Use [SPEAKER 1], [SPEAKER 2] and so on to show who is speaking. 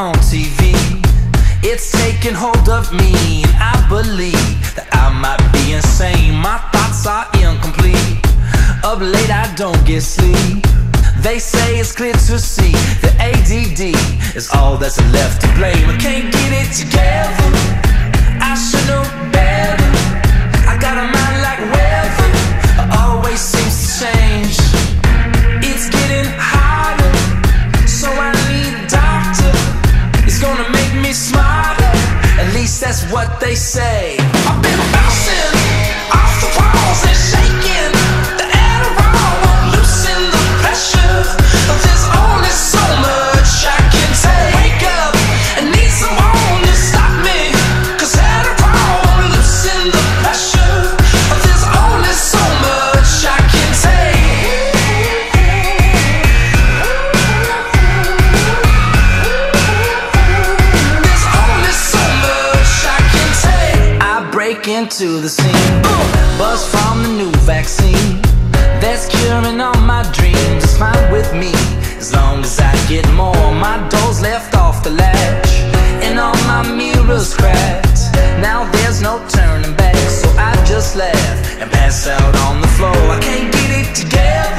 [SPEAKER 1] It's taking hold of me, and I believe that I might be insane. My thoughts are incomplete. Up late, I don't get sleep. They say it's clear to see that ADD is all that's left to blame. I can't get it together. I should know that's what they say. I've been bouncing off the walls into the scene. Buzz from the new vaccine. That's curing all my dreams. Smile with me. As long as I get more My door's left off the latch. And all my mirrors cracked Now there's no turning back. So I just laugh And pass out on the floor. I can't get it together.